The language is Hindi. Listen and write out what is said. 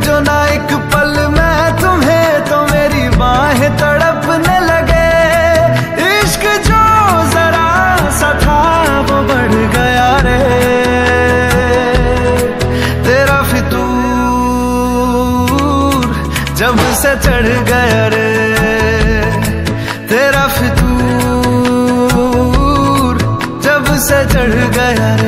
जो ना एक पल मैं तुम्हें तो मेरी बाहें तड़पने लगे। इश्क जो जरा सा था, वो बढ़ गया रे। तेरा फितूर जब से चढ़ गया रे। तेरा फितूर जब से चढ़ गया रे।